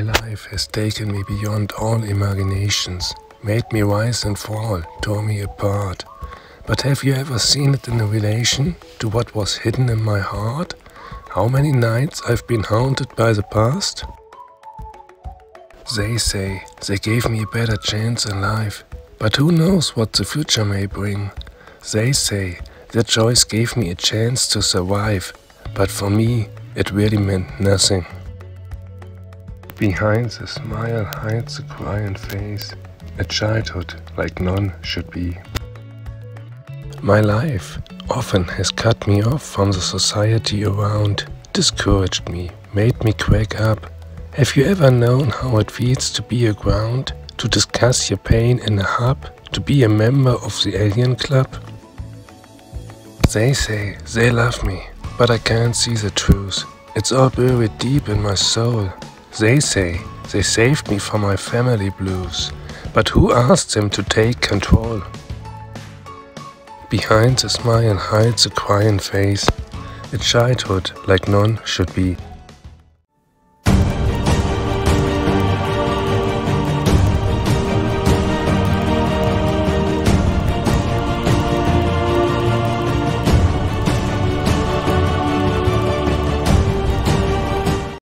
life has taken me beyond all imaginations, made me rise and fall, tore me apart. But have you ever seen it in relation to what was hidden in my heart? How many nights I've been haunted by the past? They say they gave me a better chance in life, but who knows what the future may bring? They say their choice gave me a chance to survive, but for me it really meant nothing. Behind the smile hides a quiet face, a childhood like none should be. My life often has cut me off from the society around, discouraged me, made me crack up. Have you ever known how it feels to be a ground, to discuss your pain in a hub, to be a member of the Alien Club? They say they love me, but I can't see the truth. It's all buried deep in my soul. They say they saved me from my family blues, but who asked them to take control? Behind the smile and hides a crying face, a childhood like none should be.